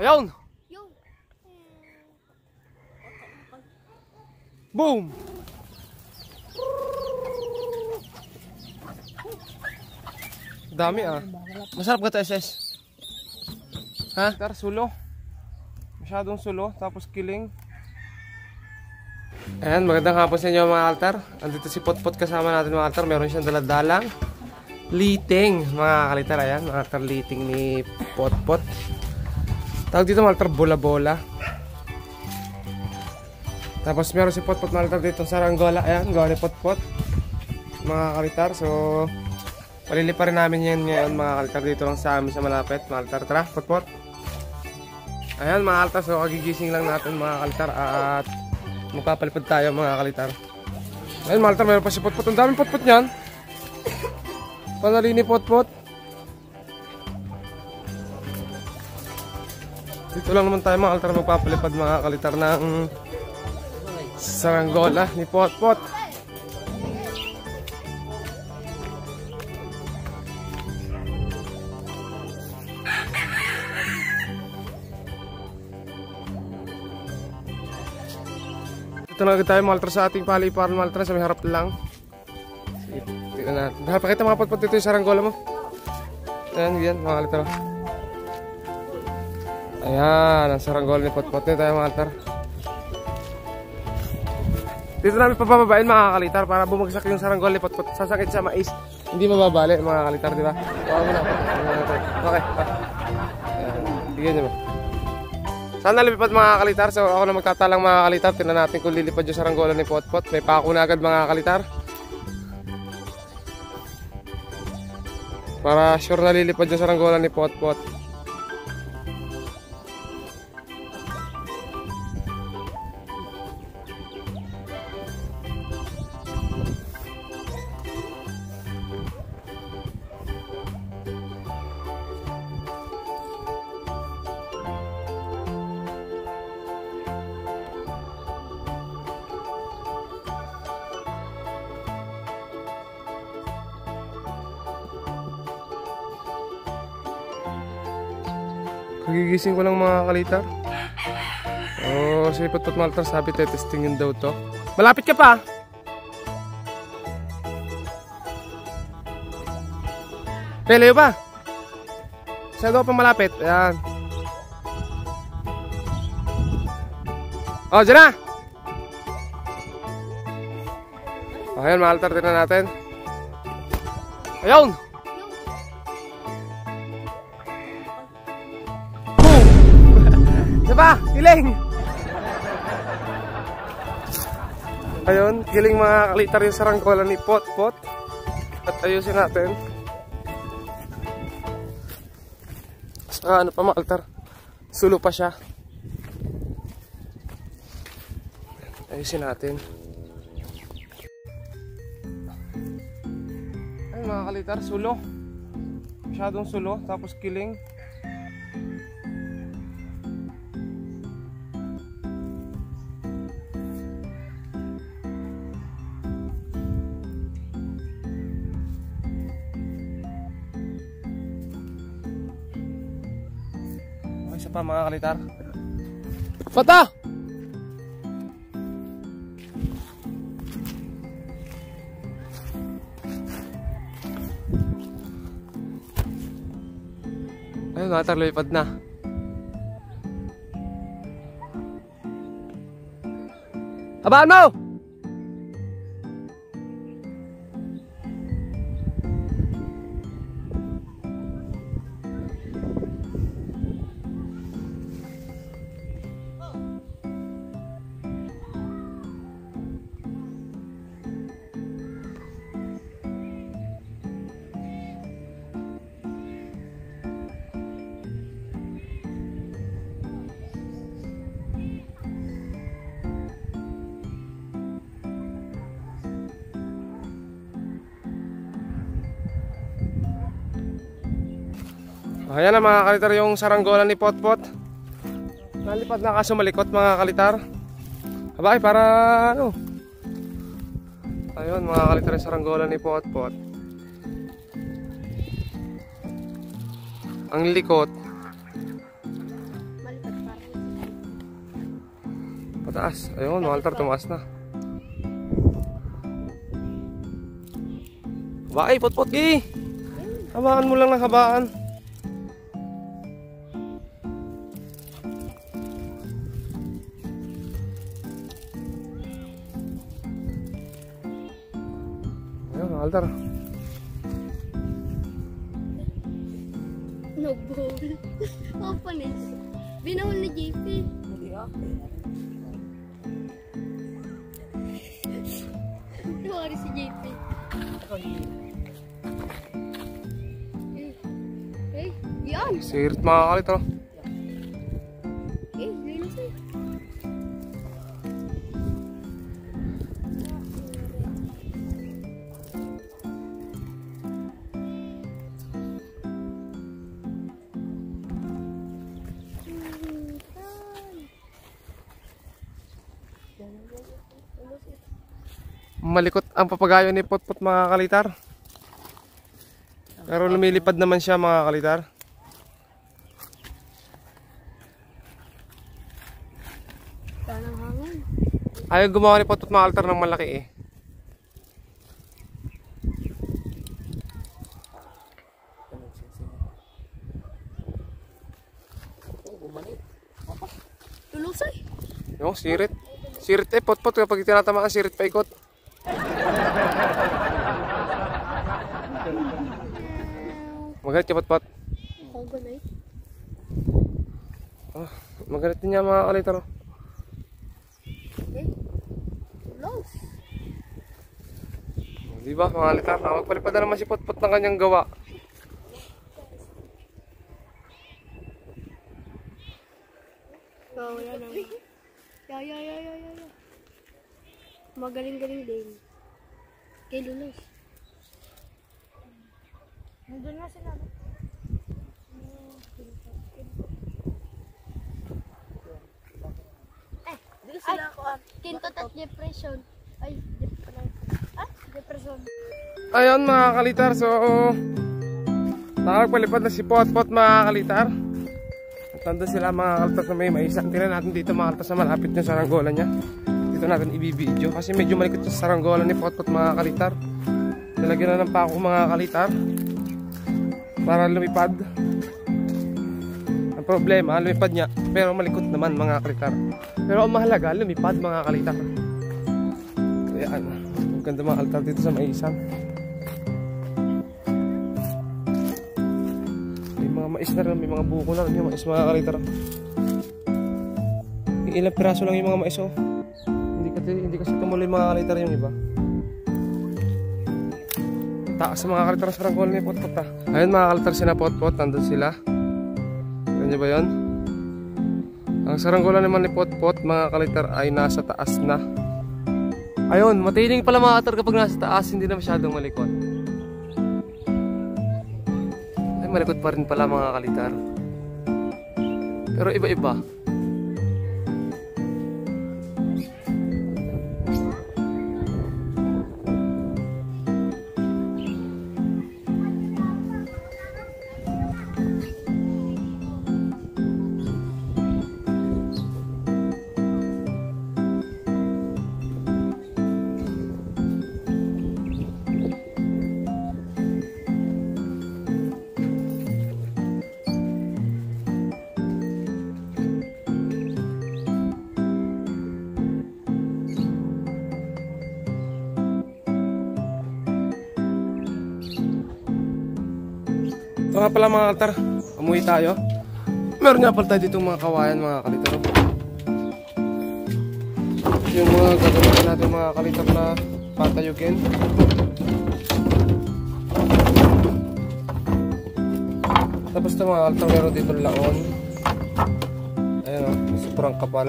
Ayun! Yung. Boom! Dami ah. Masarap ka to SS. Ha? Tar, sulo. Masyadong sulo. Tapos kiling. Ayan, magandang hapon sa inyo mga altar. Andito si Potpot kasama natin mga altar. Meron siyang daladalang liting. Mga kalitar, ayan. Mga altar liting ni Potpot. Tawag dito mga altar bola-bola. Tapos meron si Potpot mga altar dito sa Ranggola. Ayan, gawa ni Potpot. Mga kalitar. So, palilipa rin namin yan ngayon mga kalitar dito lang sa amin sa malapit. Mga altar, tara, Potpot. Ayan mga altar, so kagigising lang natin mga kalitar at magpapalipad tayo mga kalitar. Ayan mga altar, meron pa si Potpot. Ang daming Potpot niyan. Panalini Potpot. Dito lang naman tayo mga altar magpapalipad mga kalitar ng saranggola ni Potpot. Ito na agad tayo mga altar sa ating paliparan mga altar sa may harap lang. Sige, tingnan natin. Pakita mga Potpot dito yung saranggola mo. Ayan, yan mga altar. Ayan, ang saranggola ni Potpot. Dito tayo mga altar. Dito namin pabababain mga kalitar para bumagsak yung saranggola ni Potpot. Sasakit sa mais. Hindi mababali mga kalitar, di ba? Huwag mo na. Okay. Bigyan niyo mo. Sana lipad mga kalitar. So ako na magtatalang mga kalitar. Tingnan natin kung lilipad yung saranggola ni Potpot. May pako na agad mga kalitar. Para sure na lilipad yung saranggola ni Potpot. Kagigising ko lang mga kalitar. Oh, si Potpot Maltar sabi testingin daw to. Malapit ka pa. Pelayo pa. Saan daw pa malapit? Ayan. Oh, dyan na. Oh, ayan, mga altar, tingnan natin. Ayun! Kiling! Ayun, kiling mga kalitar yung saranggola ni Pot Pot. At ayusin natin. Saka ano pa mga altar. Sulo pa siya. Ayusin natin. Ay mga kalitar, sulo. Masyadong sulo, tapos kiling. Pa mga kalitar. Pata! Ayun, mga lumipad na. Habaan mo! Ayan na mga kalitar yung saranggola ni Potpot. Nalipad na kaso malikot mga kalitar. Abay para ano. Ayun mga kalitar yung saranggola ni Potpot. Ang likot. Pataas. Ayun, mga altar, tumaas na. Bakay, pot-pot, gi! Habaan mo lang ng habaan. Mga altar. Nag-bowl. Kapanis. Binahol ni JP. Tuwari si JP. Eh, yan. Sirit mga kalito. Eh, Malikot ang papagayo ni Potpot mga kalitar. Pero lumilipad naman siya mga kalitar. Ayaw gumawa ni Potpot mga kalitar ng malaki eh. Tulusay. Yung sirit. Sirit eh, Potpot kapag tinatamaan sirit paikot. Magalit ka Potpot. Oh, magalit din niya mga kalitar. oh. Eh, tulus. Di ba mga kalitar? Ah, Magpalipad na naman si Potpot ng kanyang gawa. Oh, wala ya, ya, ya, ya, ya. Magaling-galing din. Kay Lunas. Nandun na sila. Eh, dito sila ako. Kintot at depression. Ay, depression. Ah, depression. Ayun mga kalitar, so nakagpalipad na si Potpot mga kalitar. Nandun sila mga kalitar na may maisa. Tingnan natin dito mga kalitar sa malapit yung saranggola niya. Dito natin ibibidyo kasi medyo malikot yung saranggola ni Potpot mga kalitar. Nalagyan na ng pako mga kalitar para lumipad. Ang problema, lumipad niya pero malikot naman mga kalitar. Pero ang mahalaga, lumipad mga kalitar. Kaya ano, ang ganda mga kalitar dito sa maisan. Mais na rin, may mga buko na rin yung mais mga kalitar. Yung ilang piraso lang yung mga mais oh. Hindi kasi, hindi kasi tumuloy mga kalitar yung iba. Taas sa mga kalitar sa rangkol ni Potpot ah. Ayun mga kalitar sila Potpot, nandun sila. Alam niyo ba yun? Ang saranggola naman ni Potpot mga kalitar ay nasa taas na. Ayun, matiling pala mga kalitar kapag nasa taas, hindi na masyadong malikot. Ay, malikot pa rin pala mga kalitar. Pero iba-iba. Nga pala mga kaltar, umuwi tayo. Meron nga pala tayo dito mga kawayan mga kalitar. Yung mga gagawin natin mga kalitar na patayugin. Tapos ito mga kaltar, meron dito laon. Ayan o, sobrang kapal.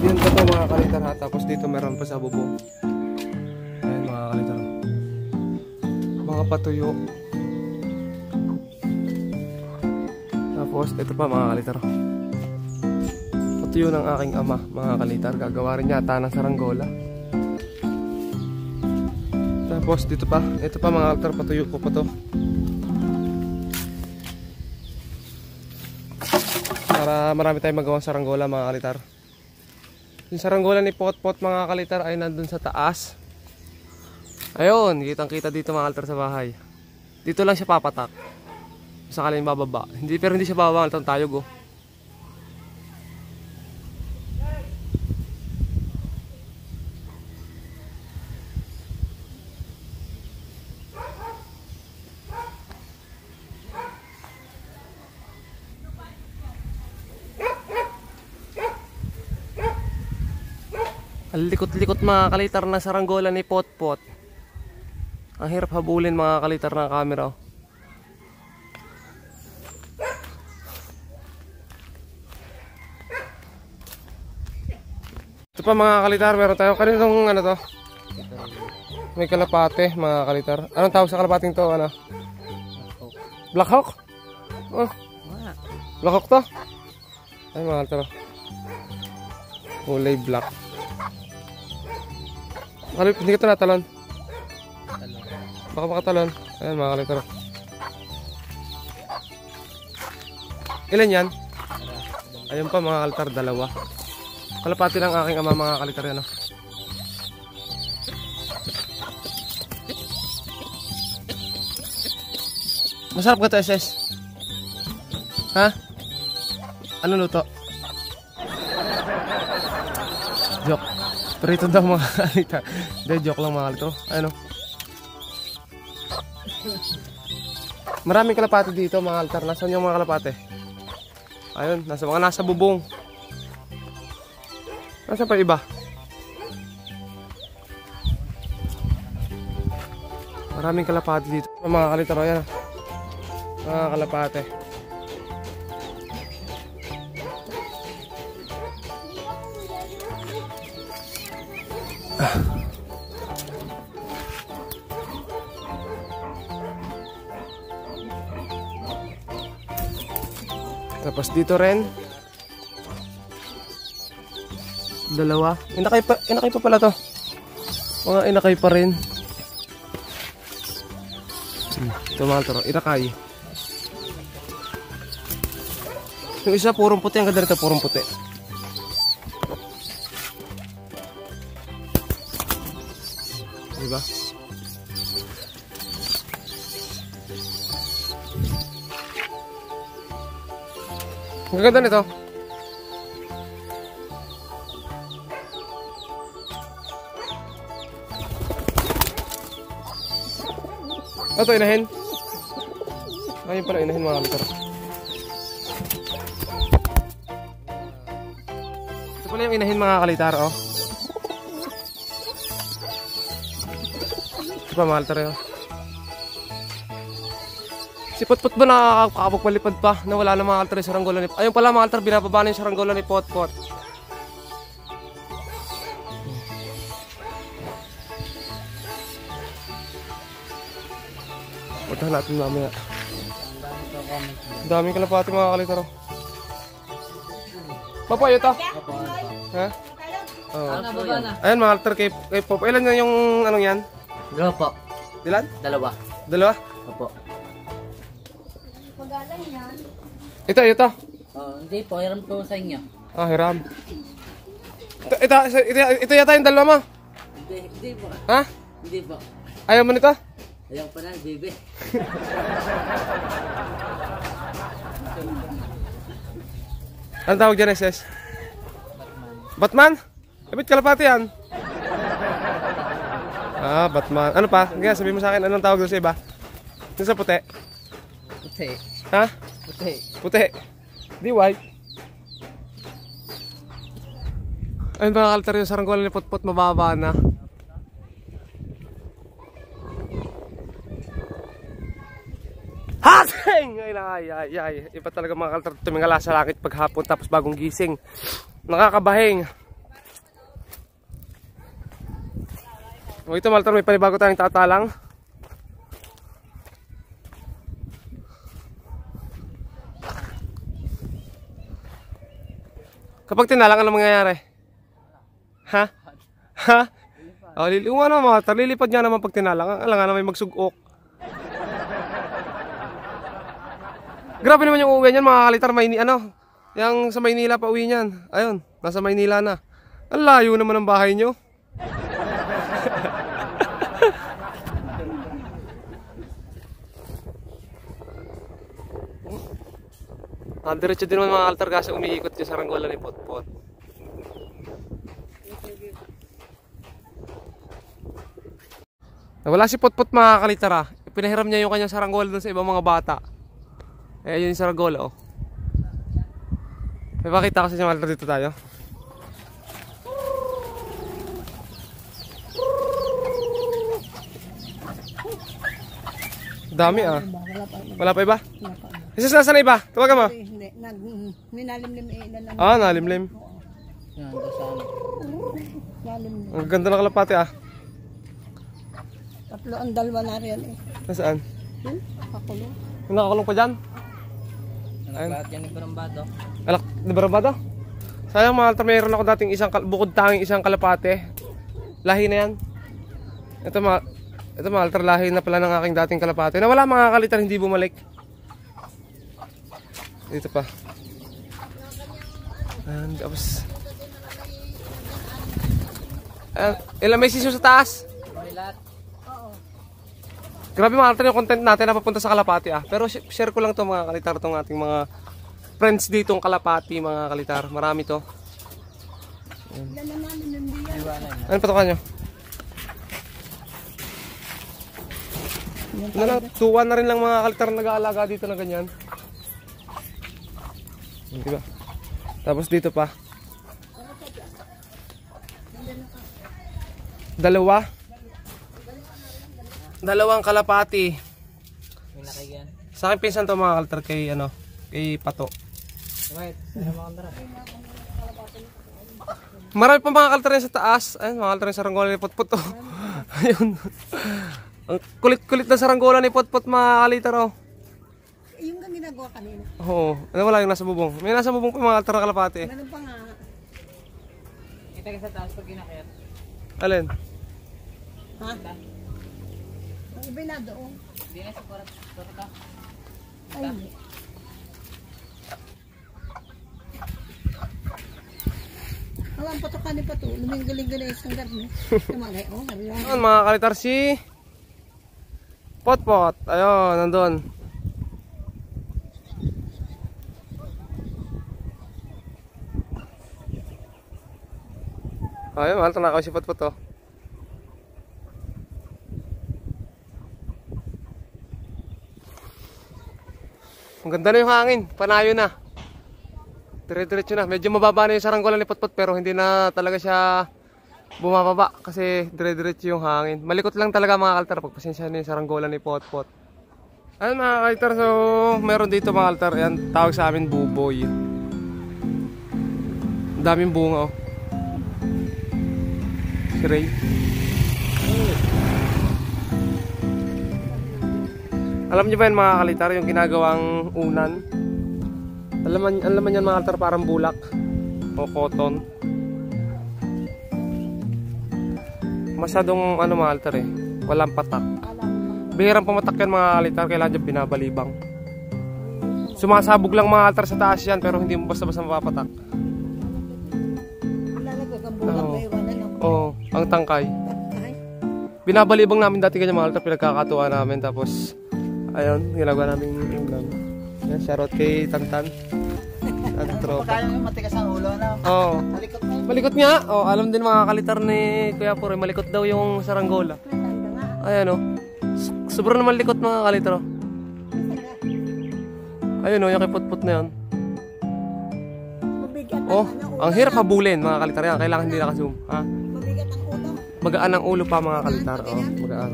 Yun pa to mga kalitar ha. Tapos dito meron pa sa bubong. Mga patuyo. Tapos ito pa mga kalitar. Patuyo ng aking ama mga kalitar. Gagawa rin yata ng saranggola. Tapos dito pa. Ito pa mga kalitar. Patuyo ko pa to. Para marami tayong magawang saranggola mga kalitar. Yung saranggola ni Potpot mga kalitar ay nandun sa taas. Ayun, kitang kita dito mga kalitar sa bahay. Dito lang siya papatak. Sakaling bababa. Hindi, pero hindi siya bababa. Itong tayog oh. Ang likot-likot mga kalitar ng saranggola ni Potpot. Ang hirap habulin mga kalitar ng camera. oh. Ito pa mga kalitar, meron tayo. Kaninong ano to? May kalapate mga kalitar. Anong tawag sa kalapating to? Ano? Black Hawk? Oh. Black Hawk to? Ay mga kalitar. Kulay black. Kalip, hindi ka ito natalon. Baka makatalon. Ayan mga kalitar. Ilan yan? Ayun pa mga kalitar, dalawa. Kalapati lang aking ama mga kalitar yan. Masarap ka to, SS? Ha? Ano luto? Joke. Prito daw mga kalita. Hindi, joke lang mga kalito. Ano? Maraming kalapate dito mga altar. Nasaan yung mga kalapate? Ayun, nasa mga nasa bubong. Nasa pa iba? Maraming kalapate dito. Mga kalitaro yan. ah. Mga kalapate. Tapos dito rin. Dalawa. Inakay pa, inakay pa pala to. Mga inakay pa rin. Ito mga taro. Inakay. Yung isa purong puti. Ang ganda rito purong puti. Ang ganda nito. Ito, inahin. Ayun pala, inahin mga kalitar. Ito pala yung inahin mga kalitar, oh. Ito pa mga kalitar, oh. Si Potpot ba nakakapagpalipad pa na wala na mga altar yung saranggola ni Ayun pala mga altar, binababa na yung saranggola ni Potpot. Puntahan natin mamaya. Ang daming kalapati mga kalitaro. Papa, ito. Ha? Oh. Ayan mga altar kay, kay Pop. Ilan na yung anong yan? Dalawa po. Ilan? Dalawa. Dalawa? Opo. Ito, ito. Oh, hindi po, hiram ko sa inyo. Ah, hiram. Ito, ito, ito, ito yata yung dalawa mo. Hindi, hindi po. Ha? Hindi po. Ayaw mo nito? Ayaw pa na, baby. Anong tawag dyan, SS? Batman? Kapit kalapati yan. Ah, Batman. Ano pa? Kaya sabihin mo sa akin, anong tawag doon sa iba? Doon sa puti. Puti. Ha? Puti. Puti. Di white. Ayun mga kaltar yung saranggola ni Potpot mababa na. Hasing! Ay, ay, ay, ay. Iba talaga mga kaltar tumingala sa langit paghapon tapos bagong gising. Nakakabahing. O ito Maltar, may panibago tayong tatalang. Kapag tinalang, ano mangyayari? Ha? Ha? Oh, lili ano mga lilipad nga naman pag tinalang. Alam nga na may magsugok. Grabe naman yung uwi niyan mga kalitar. May, ano, Yang sa Maynila pa uwi niyan. Ayun, nasa Maynila na. Ang layo naman ng bahay nyo. Ah, diretso din naman mga altar kasi umiikot yung saranggola ni Potpot. Wala si Potpot mga kalitara. Pinahiram niya yung kanyang saranggola dun sa ibang mga bata. Eh, yun yung saranggola oh. May pakita kasi sa altar dito tayo. Dami ah. Wala pa iba? Isa sa na iba? Tawagan mo. Nag, minalimlim eh, ilan lang. Ah, nalimlim. Yan, doon sa ano. Nalimlim. Ang ganda ng kalapati ah. Tatlo ang dalawa na riyan eh. Nasaan? Hmm? Pakulo. Yung nakakulong pa dyan? Naglahat yan ni Barambado. Alak, di ba ba to? Sayang mga altar, mayroon ako dating isang, bukod tanging isang kalapate. Lahi na yan. Ito mga, ito mga altar, lahi na pala ng aking dating kalapate. Na wala mga kalitar, hindi bumalik. Dito pa. Ayan, tapos. Ayan, ilan may siso sa taas? May lahat. Grabe mga yung content natin na papunta sa Kalapati ah. Pero sh- share ko lang to mga kalitar tong ating mga friends dito ng Kalapati mga kalitar. Marami to. Na. Ano patukan nyo? Ano lang, tuwan na rin lang mga kalitar na nag-aalaga dito na ganyan. Di ba? Tapos dito pa. Dalawa. Dalawang kalapati. Sa akin pinsan to mga kalitar kay ano, kay Pato. Marami pa mga kaltar sa taas. Ayun, mga kaltar sa saranggola ni Potpot. Oh. Ayun. Ang kulit-kulit na saranggola ni Potpot mga kalitar. Oh. Eh, ginagawa kanina. Oo. Ano wala yung nasa bubong. May nasa bubong pa mga kaltar na kalapati. Meron pa nga. Kita ka sa taas pag inakyat. Alin? Ha? Ang iba na doon. Hindi na sa parat. Parat ka. Ay, hindi. Alam, patokan ni Pato. Luminggaling-galing isang garni. Tumagay, oh, nariyan. Mga kalitar si Potpot. Ayun, nandun. Ayun, mahal tanakaw si Potpot oh. Ang ganda na yung hangin. Panayo na. Dire-diretso na. Medyo mababa na yung saranggola ni Potpot pero hindi na talaga siya bumababa kasi dire-diretso yung hangin. Malikot lang talaga mga kaltar. Pagpasensya na yung saranggola ni Potpot. Ayun mga kaltar. So, meron dito mga kaltar. Yan, tawag sa amin buboy. Ang daming bunga oh. Ray. Alam niyo ba yan mga kalitar, yung ginagawang unan? Alam man, alam man yan mga kalitar, parang bulak o cotton. Masyadong ano mga kalitar eh, walang patak. Bihirang pumatak yan mga kalitar, kailangan dyan binabalibang. Sumasabog lang mga kalitar sa taas yan, pero hindi mo basta-basta mapapatak. Ang tangkay. patay. Binabalibang namin dati ganyan mga kalitar, pinagkakatuwa namin. Tapos, ayun, ginagawa namin yung ulam. Yan, shoutout kay Tantan. At tropa. Kaya yung matigas ang ulo na. Oo. Malikot na. Malikot nga. Oh, alam din mga kalitar ni Kuya Pure, malikot daw yung saranggola. Ayan oh. Sobrang naman likot mga kalitar oh. Ayun oh, yung kay putput na yun. Oh, ano, ang hirap habulin mga kalitar yan. Kailangan hindi naka-zoom. Ha? Magaan ang ulo pa mga kalitar. Oh, magaan.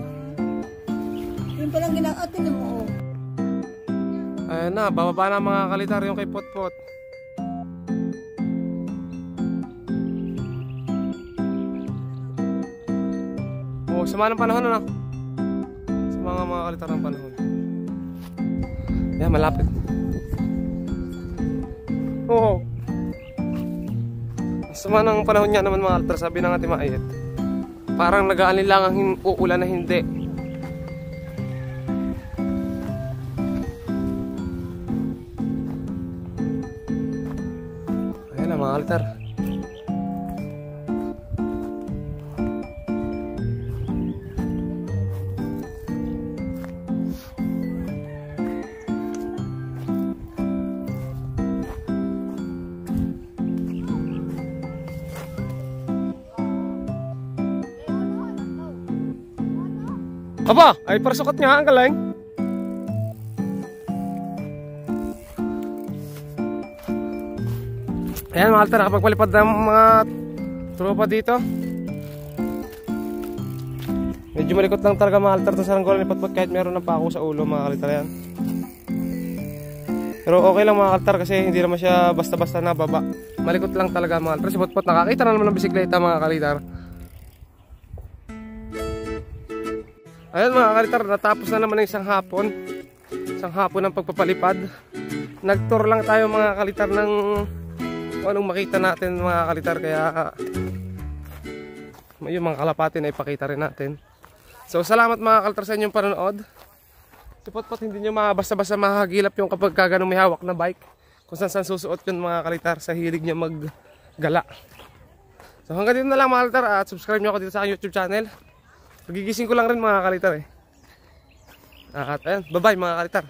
Yun palang ginagawa. Tinan mo. Ayan na, bababa na mga kalitar yung kay putput. Oh, sama ng panahon ano? Sa mga mga kalitar ng panahon. Yan, malapit. Oo. Oh. Sama ng panahon niya naman mga kalitar, sabi ng ating maayit. Parang nag-aalin lang ang uulan na hindi. mga kalitar. Aba, ay parasukot nga ang galing. Ayan mga altar, nakapagpalipad ng mga tropa dito. Medyo malikot lang talaga mga altar to sa ranggola ni Patpat kahit meron ng pako sa ulo mga kalitar yan. Pero okay lang mga altar kasi hindi naman siya basta-basta nababa. Malikot lang talaga mga altar. Si Patpat nakakita na naman ng bisikleta mga kalitar. Ayun mga kalitar, natapos na naman ng isang hapon. Isang hapon ng pagpapalipad. Nag-tour lang tayo mga kalitar ng kung anong makita natin mga kalitar kaya yung mga kalapatin ay pakita rin natin. So salamat mga kalitar sa inyong panonood. Si Potpot hindi nyo basta-basta makakagilap yung kapag kaganong may hawak na bike. Kung saan saan susuot yun mga kalitar sa hilig niya maggala. So hanggang dito na lang mga kalitar at subscribe nyo ako dito sa YouTube channel. Pagigising ko lang rin mga kalitar eh. At ayun, bye bye mga kalitar.